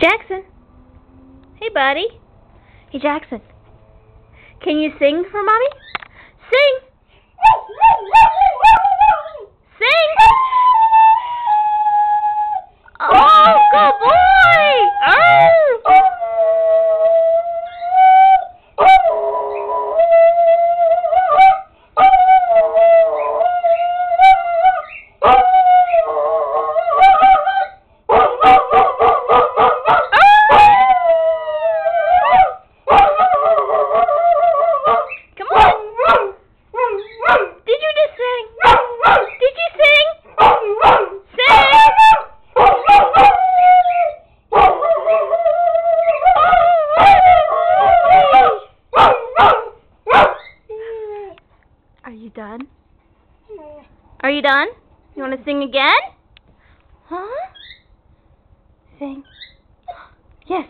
Jackson. Hey, buddy. Hey, Jackson. Can you sing for mommy? You done? Are you done? You want to sing again? Huh? Sing. Yes.